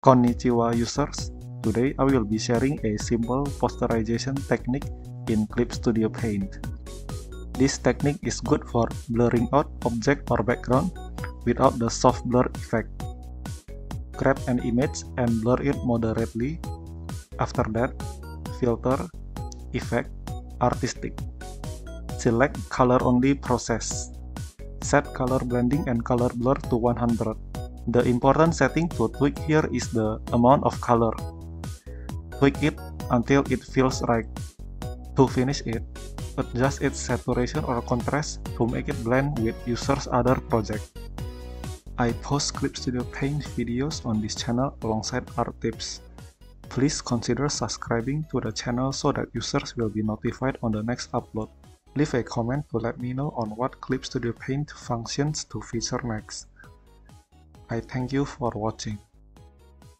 Konnichiwa users, today I will be sharing a simple posterization technique in Clip Studio Paint. This technique is good for blurring out object or background without the soft blur effect. Grab an image and blur it moderately. After that, filter, effect, artistic. Select color only process. Set color blending and color blur to 100. The important setting to tweak here is the amount of color. Tweak it until it feels right. To finish it, adjust its saturation or contrast to make it blend with user's other project. I post Clip Studio Paint videos on this channel alongside art tips. Please consider subscribing to the channel so that users will be notified on the next upload. Leave a comment to let me know on what Clip Studio Paint functions to feature next. I thank you for watching.